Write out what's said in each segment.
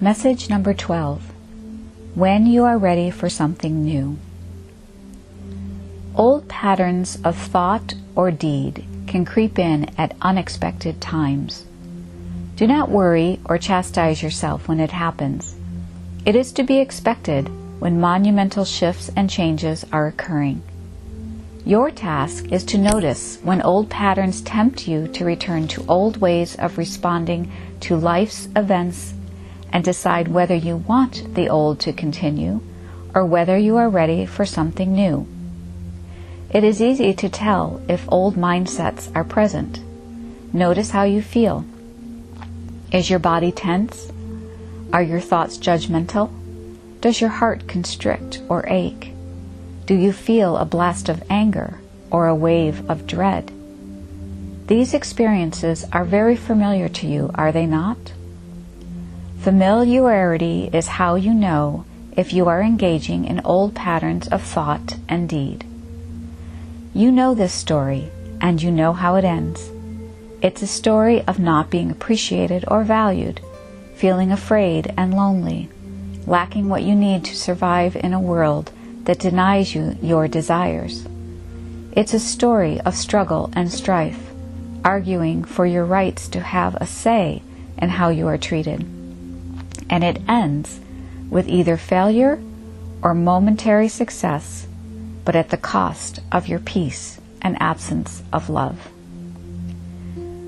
Message number 12 When you are ready for something new. Old patterns of thought or deed can creep in at unexpected times. Do not worry or chastise yourself when it happens. It is to be expected when monumental shifts and changes are occurring. Your task is to notice when old patterns tempt you to return to old ways of responding to life's events and decide whether you want the old to continue or whether you are ready for something new. It is easy to tell if old mindsets are present. Notice how you feel. Is your body tense? Are your thoughts judgmental? Does your heart constrict or ache? Do you feel a blast of anger or a wave of dread? These experiences are very familiar to you, are they not? Familiarity is how you know if you are engaging in old patterns of thought and deed. You know this story, and you know how it ends. It's a story of not being appreciated or valued, feeling afraid and lonely, lacking what you need to survive in a world that denies you your desires. It's a story of struggle and strife, arguing for your rights to have a say in how you are treated. And it ends with either failure or momentary success but at the cost of your peace and absence of love.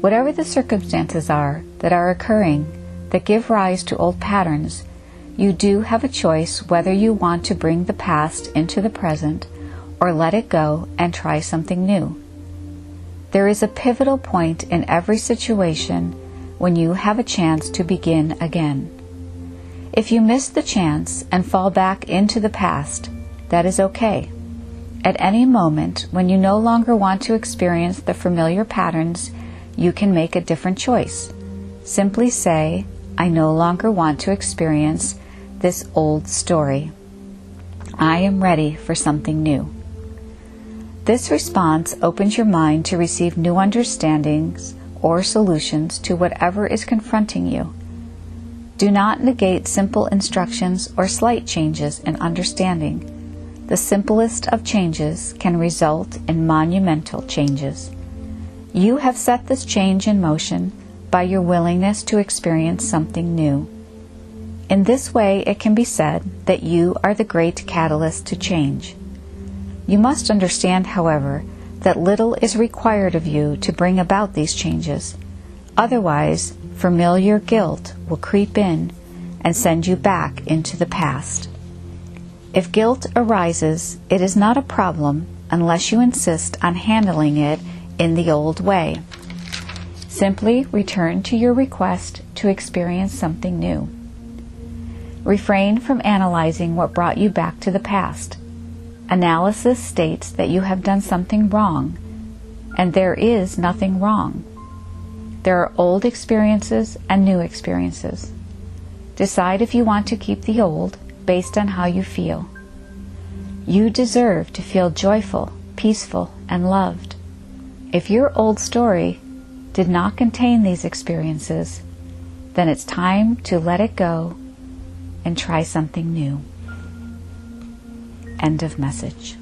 Whatever the circumstances are that are occurring that give rise to old patterns, you do have a choice whether you want to bring the past into the present or let it go and try something new. There is a pivotal point in every situation when you have a chance to begin again. If you miss the chance and fall back into the past, that is okay. At any moment, when you no longer want to experience the familiar patterns, you can make a different choice. Simply say, I no longer want to experience this old story. I am ready for something new. This response opens your mind to receive new understandings or solutions to whatever is confronting you. Do not negate simple instructions or slight changes in understanding the simplest of changes can result in monumental changes. You have set this change in motion by your willingness to experience something new. In this way, it can be said that you are the great catalyst to change. You must understand, however, that little is required of you to bring about these changes. Otherwise, familiar guilt will creep in and send you back into the past. If guilt arises, it is not a problem unless you insist on handling it in the old way. Simply return to your request to experience something new. Refrain from analyzing what brought you back to the past. Analysis states that you have done something wrong, and there is nothing wrong. There are old experiences and new experiences. Decide if you want to keep the old based on how you feel. You deserve to feel joyful, peaceful, and loved. If your old story did not contain these experiences, then it's time to let it go and try something new. End of message.